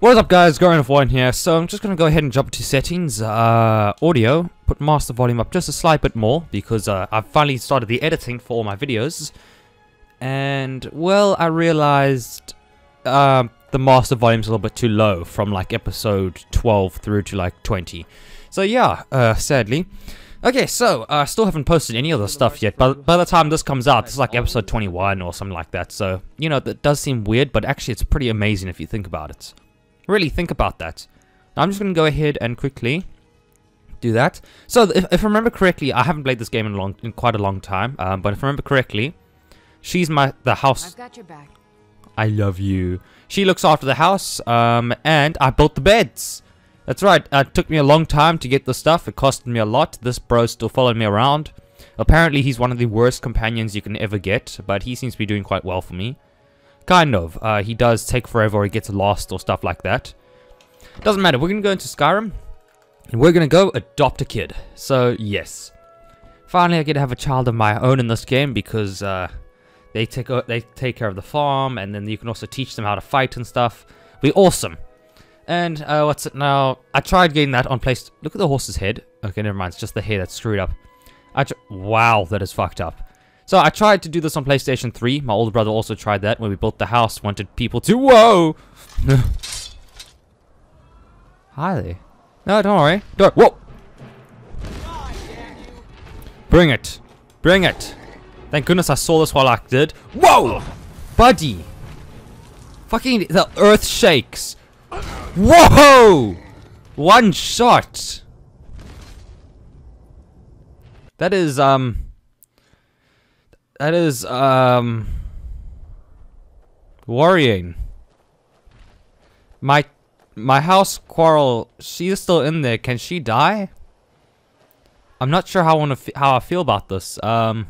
What is up guys, Guardian of One here. So I'm just going to go ahead and jump to settings, uh, audio, put master volume up just a slight bit more because uh, I've finally started the editing for all my videos. And, well, I realized uh, the master volume's a little bit too low from like episode 12 through to like 20. So yeah, uh, sadly. Okay, so I uh, still haven't posted any of the stuff yet, but by the time this comes out, it's like episode 21 or something like that. So, you know, that does seem weird, but actually it's pretty amazing if you think about it. Really think about that. Now I'm just going to go ahead and quickly do that. So, if, if, I remember correctly, I haven't played this game in, long, in quite a long time, um, but if I remember correctly, she's my the house. I've got your back. I love you. She looks after the house, um, and I built the beds. That's right, uh, it took me a long time to get the stuff, it costed me a lot, this bro still followed me around. Apparently he's one of the worst companions you can ever get, but he seems to be doing quite well for me. Kind of, uh, he does take forever or he gets lost or stuff like that. Doesn't matter, we're gonna go into Skyrim, and we're gonna go adopt a kid. So, yes. Finally I get to have a child of my own in this game because, uh, they take, they take care of the farm, and then you can also teach them how to fight and stuff. Be awesome. And, uh, what's it now? I tried getting that on place. Look at the horse's head. Okay, never mind. It's just the hair that's screwed up. I wow, that is fucked up. So I tried to do this on PlayStation 3. My older brother also tried that when we built the house. Wanted people to... Whoa! Hi there. No, don't worry. Don't... Whoa! Bring it. Bring it. Thank goodness I saw this while I did. Whoa! Buddy! Fucking... The earth shakes. Whoa! One shot! That is, um... That is, um... Worrying. My... My housecarl, she's still in there. Can she die? I'm not sure how I want to how I feel about this. Um...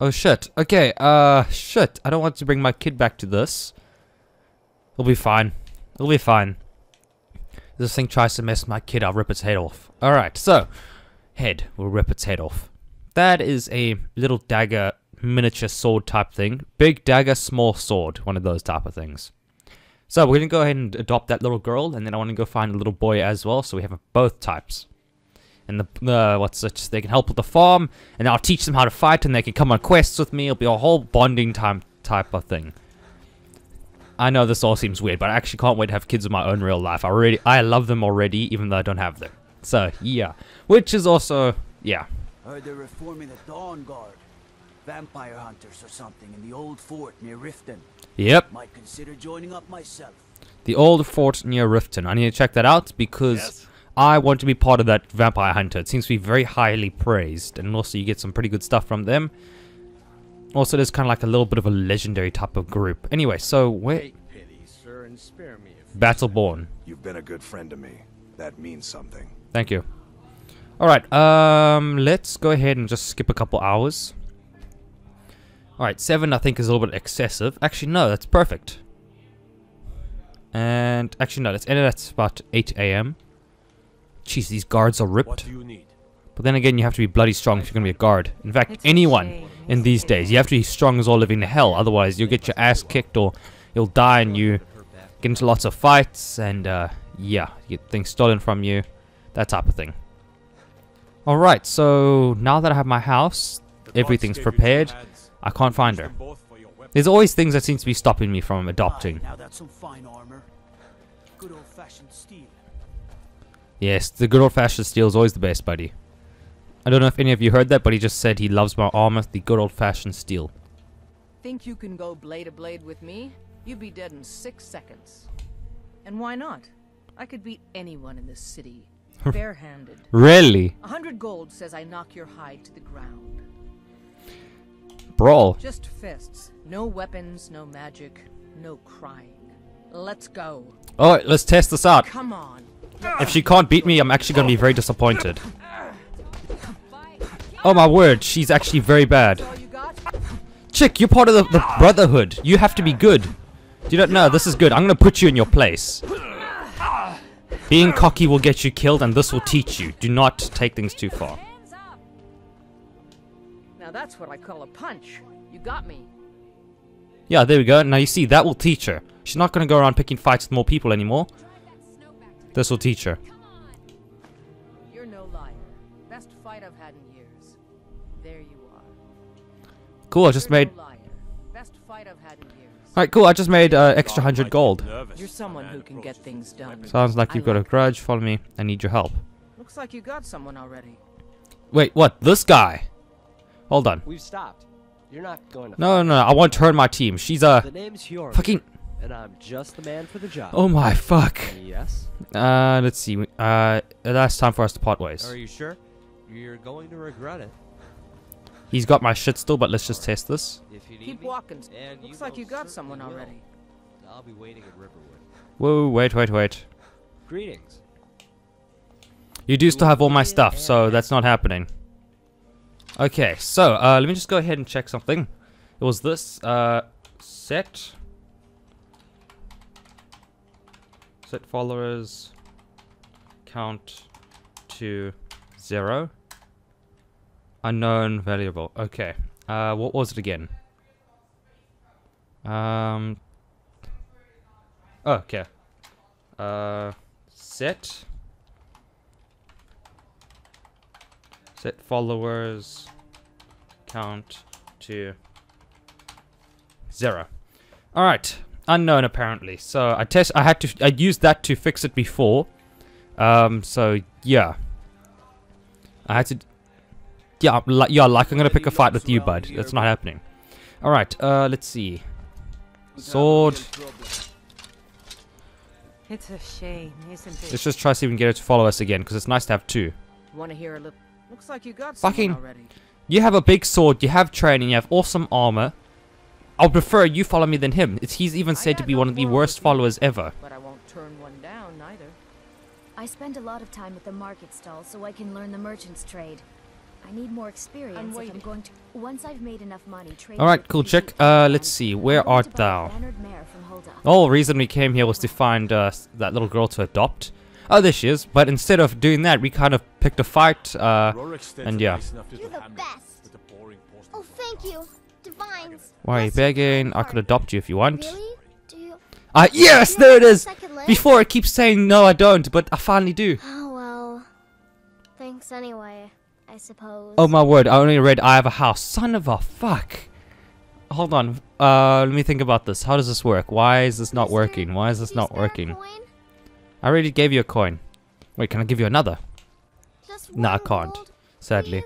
Oh shit. Okay, uh, shit. I don't want to bring my kid back to this. It'll be fine. It'll be fine. This thing tries to mess my kid, I'll rip its head off. Alright, so, head. We'll rip its head off. That is a little dagger, miniature sword type thing. Big dagger, small sword. One of those type of things. So, we're going to go ahead and adopt that little girl, and then I want to go find a little boy as well, so we have both types. And the, uh, what's it, they can help with the farm, and I'll teach them how to fight, and they can come on quests with me. It'll be a whole bonding time type of thing. I know this all seems weird, but I actually can't wait to have kids in my own real life. I already, I love them already, even though I don't have them. So, yeah. Which is also, yeah. Heard they're reforming the Dawnguard. Vampire hunters or something in the old fort near Riften. Yep. Might consider joining up myself. The old fort near Riften. I need to check that out because yes. I want to be part of that vampire hunter. It seems to be very highly praised. And also you get some pretty good stuff from them. Also, there's kind of like a little bit of a legendary type of group. Anyway, so where... Pity, sir, Battleborn. You've been a good friend to me. That means something. Thank you. Alright, um, let's go ahead and just skip a couple hours. Alright, 7 I think is a little bit excessive. Actually, no, that's perfect. And, actually, no, let's end it at about 8 a.m. Jeez, these guards are ripped. What do you need? But then again, you have to be bloody strong if you're going to be a guard. In fact, it's anyone in these days, you have to be strong as all living hell. Otherwise, you'll get your ass kicked or you'll die and you get into lots of fights and, uh, yeah, get things stolen from you. That type of thing. Alright, so now that I have my house, everything's prepared. I can't find her. There's always things that seem to be stopping me from adopting. Now that's some fine armor. Good old-fashioned steel. Yes, the good old-fashioned steel is always the best, buddy. I don't know if any of you heard that, but he just said he loves my armor, the good old-fashioned steel. Think you can go blade to blade with me? You'd be dead in six seconds. And why not? I could beat anyone in this city, barehanded. really? A hundred gold says I knock your hide to the ground. Brawl. Just fists. No weapons, no magic, no crying. Let's go. Alright, let's test this out. Come on. If she can't beat me, I'm actually going to be very disappointed. Oh my word, she's actually very bad. Chick, you're part of the, the Brotherhood. You have to be good. Do You don't know, this is good. I'm gonna put you in your place. Being cocky will get you killed and this will teach you. Do not take things too far. Now that's what I call a punch. You got me. Yeah, there we go. Now you see, that will teach her. She's not gonna go around picking fights with more people anymore. This will teach her. Cool, I just made... Best fight I've had in years. Alright, cool, I just made uh, extra 100 gold. You're someone who can get things done. Sounds like you've got a grudge. Follow me. I need your help. Looks like you got someone already. Wait, what? This guy? Hold on. We've stopped. You're not going to. No, no, no. I want her on my team. She's a The name's Hjorm. fucking. And I'm just the man for the job. Oh my fuck. Yes. Uh, let's see. Uh, that's time for us to part ways. Are you sure? You're going to regret it. He's got my shit still, but let's just test this. If you need Keep walking. and Looks you like you got someone will, already. I'll be waiting at Riverwood. Whoa, wait, wait, wait. Greetings. You do still have all my stuff, so that's not happening. Okay, so uh, let me just go ahead and check something. It was this uh, set. Set followers count to zero. Unknown variable. Okay. Uh, what was it again? Um. Oh, okay. Uh, set. set followers count to zero. All right, unknown apparently. So I test. I had to. I used that to fix it before. Um. So yeah, I had to. Yeah, like yeah, like I'm gonna pick a fight with you, bud. That's not happening. All right. Uh, let's see. Sword. It's a shame, isn't it? Let's just try to see if we can get her to follow us again, because it's nice to have two. Want to hear a little? Looks like you got Fucking- someone already. You have a big sword, you have training, you have awesome armor. I'll prefer you follow me than him. It's, he's even said to be no one of the worst you. followers ever. But I won't turn one down neither. I spend a lot of time at the market stall so I can learn the merchant's trade. I need more experience if I'm going to. Once I've made enough money trading. Alright, cool, the chick. Uh, let's see. Where art to buy a thou? bannered mare. The whole reason we came here was to find uh, that little girl to adopt. Oh, there she is. But instead of doing that, we kind of picked a fight. Uh, and yeah. You're the best. Oh, thank you. Divines. Why are you begging? I could adopt you if you want. Really? Uh, yes, there it have a is! second leg? Before it keeps saying no, I don't, but I finally do. Oh well. Thanks anyway. I suppose. Oh my word, I only read I have a house. Son of a fuck. Hold on. Uh, let me think about this. How does this work? Why is this not working? Why is this not working? I already gave you a coin. Wait, can I give you another? No, Nah, I can't, gold, Sadly.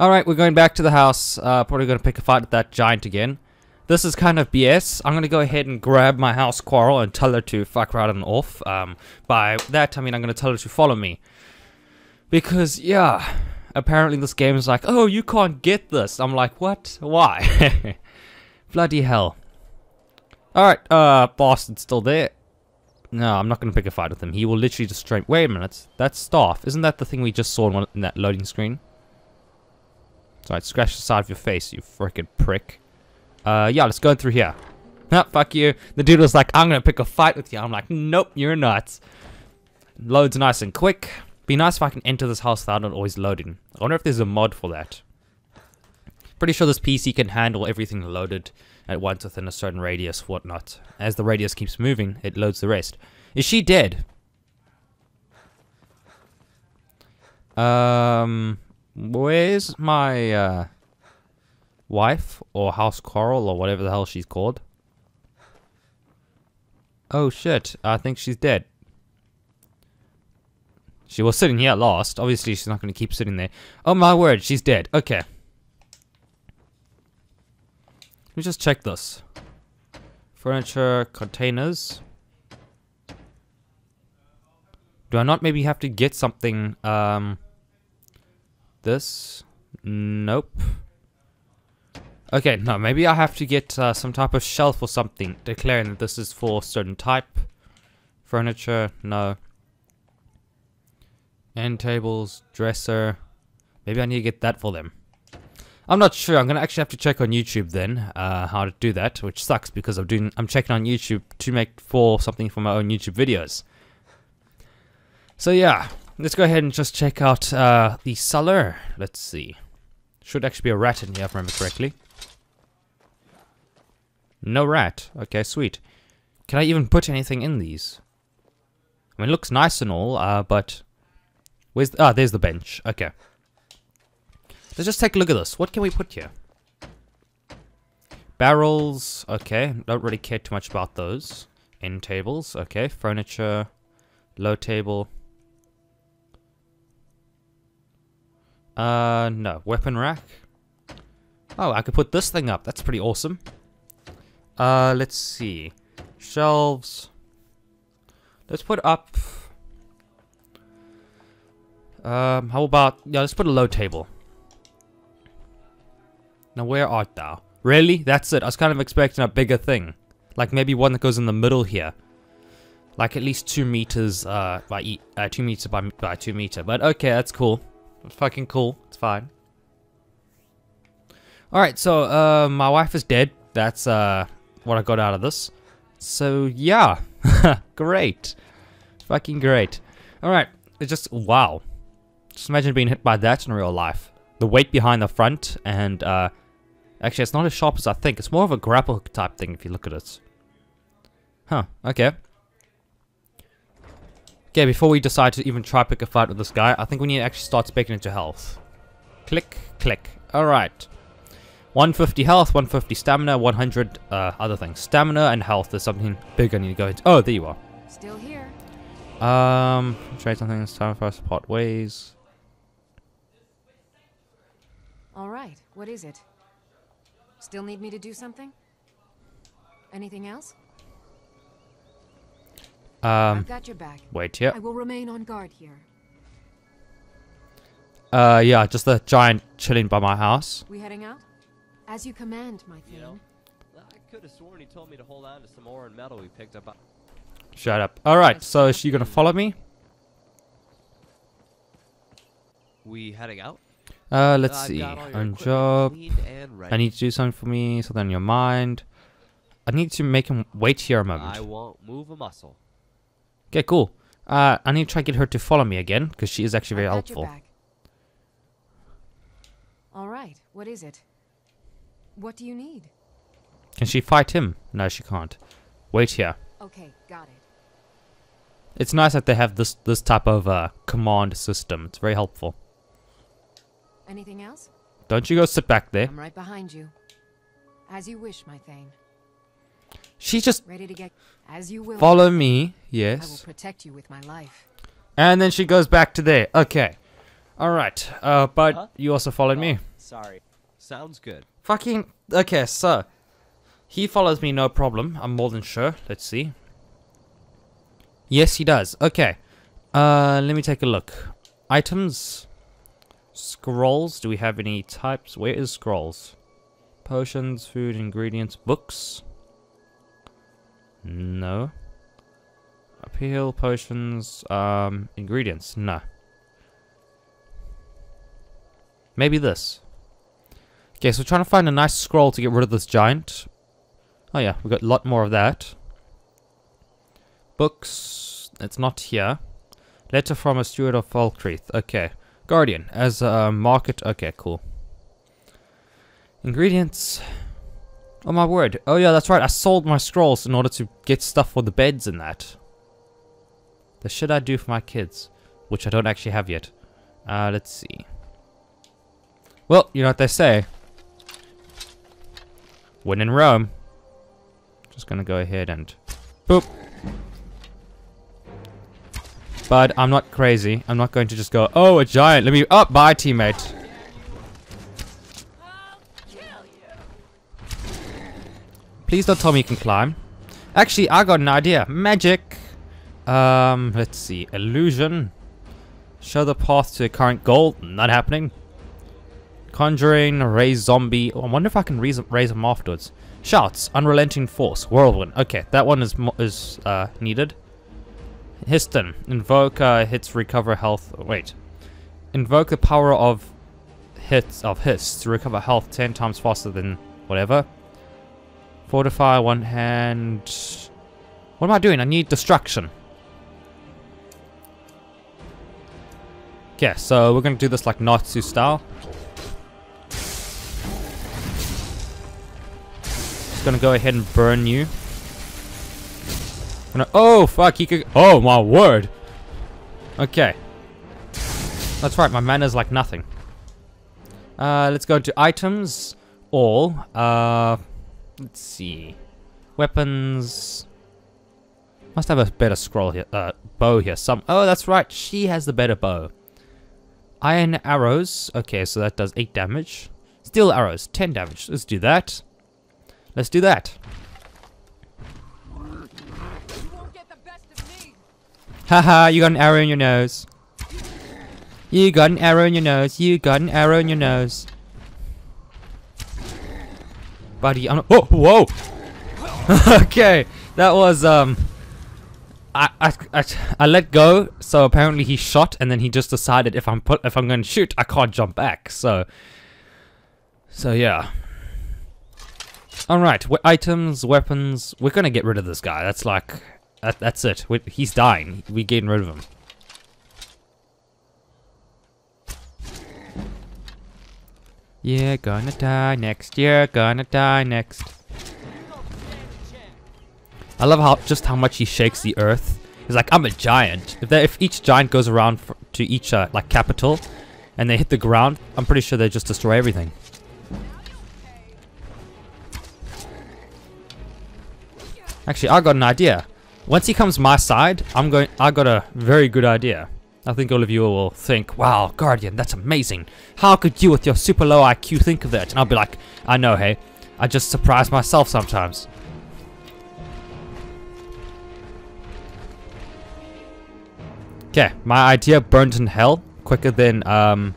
Alright, we're going back to the house. Uh, probably going to pick a fight with that giant again. This is kind of BS. I'm going to go ahead and grab my housecarl and tell her to fuck right on off. Um, by that, I mean I'm going to tell her to follow me. Because, yeah, apparently this game is like, oh, you can't get this. I'm like, what? Why? Bloody hell. Alright, uh, Boston's still there. No, I'm not going to pick a fight with him. He will literally destroy... Wait a minute. That's staff. Isn't that the thing we just saw in, one, in that loading screen? Sorry, scratch the side of your face, you freaking prick. Uh, yeah, let's go through here. Ah, fuck you. The dude was like, I'm gonna pick a fight with you. I'm like, nope, you're nuts. Loads nice and quick. Be nice if I can enter this house without it always loading. I wonder if there's a mod for that. Pretty sure this PC can handle everything loaded at once within a certain radius, whatnot. As the radius keeps moving, it loads the rest. Is she dead? Um, where's my uh, wife or housecarl or whatever the hell she's called? Oh shit! I think she's dead. She was sitting here last. Obviously, she's not going to keep sitting there. Oh my word, she's dead. Okay. Let me just check this. Furniture containers. Do I not maybe have to get something? Um. This? Nope. Okay, no, maybe I have to get uh, some type of shelf or something declaring that this is for certain type. Furniture, no. End tables, dresser. Maybe I need to get that for them. I'm not sure. I'm gonna actually have to check on YouTube then, uh, how to do that, which sucks because I'm doing I'm checking on YouTube to make for something for my own YouTube videos. So yeah, let's go ahead and just check out uh, the cellar. Let's see. Should actually be a rat in here, if I remember correctly. No rat. Okay, sweet. Can I even put anything in these? I mean, it looks nice and all, uh, but... Where's... The, ah, there's the bench. Okay. Let's just take a look at this. What can we put here? Barrels. Okay. Don't really care too much about those. End tables. Okay. Furniture. Low table. Uh, no. Weapon rack. Oh, I could put this thing up. That's pretty awesome. Uh, let's see. Shelves. Let's put up... Um, how about... Yeah, let's put a low table. Now, where art thou? Really? That's it. I was kind of expecting a bigger thing. Like, maybe one that goes in the middle here. Like, at least two meters, uh, by, uh, two meters by, by two meter. But, okay, that's cool. It's fucking cool. It's fine. Alright, so, uh, my wife is dead. That's, uh, what I got out of this. So, yeah. great. Fucking great. Alright, it's just, wow. Just imagine being hit by that in real life. The weight behind the front, and, uh, actually, it's not as sharp as I think. It's more of a grapple hook type thing if you look at it. Huh, okay. Okay, before we decide to even try pick a fight with this guy, I think we need to actually start speaking into health. Click, click. Alright. 150 health, 150 stamina, 100 uh, other things. Stamina and health is something big I need to go into. Oh, there you are. Still here. Um, trade something. It's time for us to part ways. All right. What is it? Still need me to do something? Anything else? Um, I've got your back. wait here. I will remain on guard here. Uh, yeah, just the giant chilling by my house. We heading out? As you command, my You know, I could have sworn he told me to hold on to some ore and metal we picked up. Shut up. Alright, so is she gonna follow me? We heading out? Uh, let's I've see. got On job. cleaned and ready. I need to do something for me, something on your mind. I need to make him wait here a moment. I won't move a muscle. Okay, cool. Uh, I need to try to get her to follow me again, because she is actually very I've got your helpful. All right. What is it? What do you need? Can she fight him? No, she can't. Wait here. Okay, got it. It's nice that they have this this type of uh, command system. It's very helpful. Anything else? Don't you go sit back there. I'm right behind you. As you wish, my Thane. She just Ready to get as you will. follow me. yes. I will Yes. protect you with my life. And then she goes back to there. Okay. Alright. Uh, but Huh? you also followed me. Sorry. Sounds good. Fucking. Okay, so. He follows me, no problem. I'm more than sure. Let's see. Yes, he does. Okay. Uh, let me take a look. Items. Scrolls. Do we have any types? Where is scrolls? Potions, food, ingredients, books. No. Appeal, potions, um, ingredients. No. Maybe this. Okay, so we're trying to find a nice scroll to get rid of this giant. Oh yeah, we got a lot more of that. Books. It's not here. Letter from a steward of Falkreath. Okay. Guardian. As a market. Okay, cool. Ingredients. Oh my word. Oh yeah, that's right. I sold my scrolls in order to get stuff for the beds and that. The shit I do for my kids. Which I don't actually have yet. Uh, let's see. Well, you know what they say. When in Rome. Just gonna go ahead and boop. But I'm not crazy. I'm not going to just go, oh, a giant. Let me, oh, bye, teammate. Please don't tell me you can climb. Actually, I got an idea. Magic. Um, let's see. Illusion. Show the path to current goal. Not happening. Conjuring, raise zombie. Oh, I wonder if I can raise, raise them afterwards. Shouts, unrelenting force, whirlwind. Okay, that one is is uh, needed. Histskin, invoke uh, Hist, recover health. Wait, invoke the power of hits of hiss to recover health ten times faster than whatever. Fortify one hand. What am I doing? I need destruction. Okay, so we're gonna do this like Natsu style. Just gonna go ahead and burn you. No, oh, fuck, he could... Oh, my word. Okay. That's right, my mana's like nothing. Uh, let's go to items. All. Uh, let's see. Weapons. Must have a better scroll here. Uh, bow here. Some. Oh, that's right. She has the better bow. Iron arrows. Okay, so that does 8 damage. Steel arrows. 10 damage. Let's do that. Let's do that. Haha, you got an arrow in your nose. You got an arrow in your nose. You got an arrow in your nose. Buddy, I'm not- Oh, whoa! okay, that was, um... I, I, I, I let go, so apparently he shot, and then he just decided if I'm put, if I'm going to shoot, I can't jump back, so... So, yeah. Alright, items, weapons, we're gonna get rid of this guy, that's like... That, that's it, we he's dying, we're getting rid of him. Yeah, gonna die next. Yeah, gonna die next. I love how just how much he shakes the earth. He's like, I'm a giant. If if each giant goes around to each uh, like capital, and they hit the ground, I'm pretty sure they just destroy everything. Actually, I got an idea. Once he comes my side, I'm going. I got a very good idea. I think all of you will think, wow, Guardian, that's amazing. How could you with your super low IQ think of that? And I'll be like, I know, hey. I just surprise myself sometimes. Okay, my idea burned in hell quicker than um,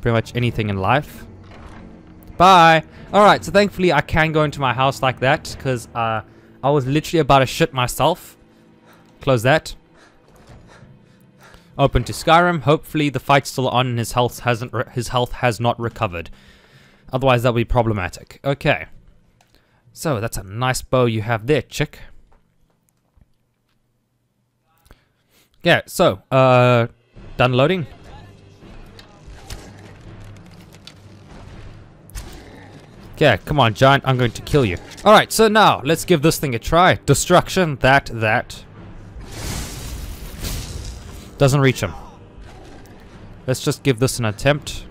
pretty much anything in life. Bye! Alright, so thankfully I can go into my house like that because uh, I was literally about to shit myself. Close that. Open to Skyrim. Hopefully the fight's still on and his health hasn't his health has not recovered. Otherwise that would be problematic. Okay. So that's a nice bow you have there, chick. Yeah, so, uh, done loading? Yeah, come on, giant, I'm going to kill you. Alright, so now, let's give this thing a try. Destruction, that, that. Doesn't reach him. Let's just give this an attempt.